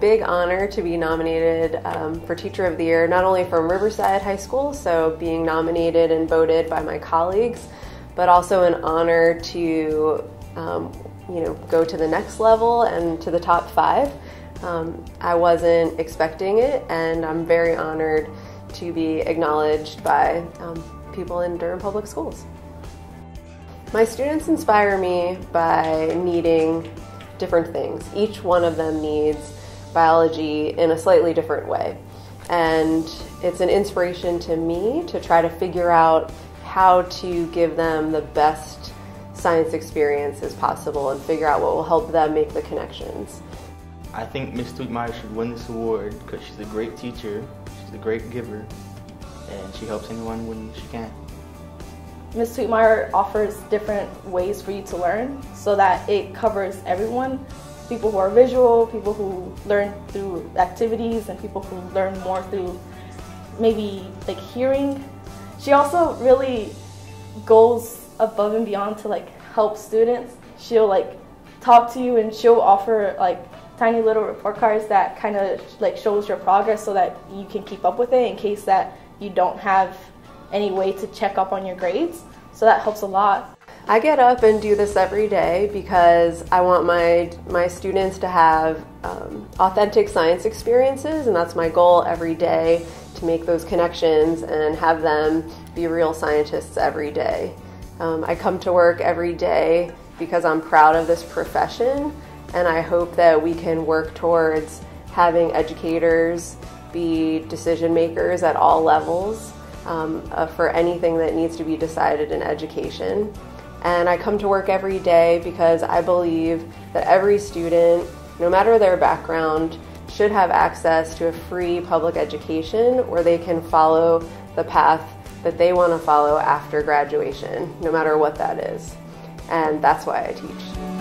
big honor to be nominated um, for Teacher of the Year, not only from Riverside High School, so being nominated and voted by my colleagues, but also an honor to um, you know go to the next level and to the top five. Um, I wasn't expecting it, and I'm very honored to be acknowledged by um, people in Durham Public Schools. My students inspire me by needing different things. Each one of them needs biology in a slightly different way. And it's an inspiration to me to try to figure out how to give them the best science experience as possible and figure out what will help them make the connections. I think Miss Twietmeyer should win this award because she's a great teacher, she's a great giver, and she helps anyone when she can. Ms. Twietmeyer offers different ways for you to learn so that it covers everyone. People who are visual, people who learn through activities, and people who learn more through maybe like hearing. She also really goes above and beyond to like help students. She'll like talk to you and she'll offer like tiny little report cards that kind of like shows your progress so that you can keep up with it in case that you don't have any way to check up on your grades. So that helps a lot. I get up and do this every day because I want my my students to have um, authentic science experiences, and that's my goal every day to make those connections and have them be real scientists every day. Um, I come to work every day because I'm proud of this profession, and I hope that we can work towards having educators be decision makers at all levels um, uh, for anything that needs to be decided in education. And I come to work every day because I believe that every student, no matter their background, should have access to a free public education where they can follow the path that they want to follow after graduation, no matter what that is. And that's why I teach.